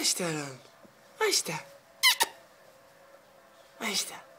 愛してる。愛して。愛して。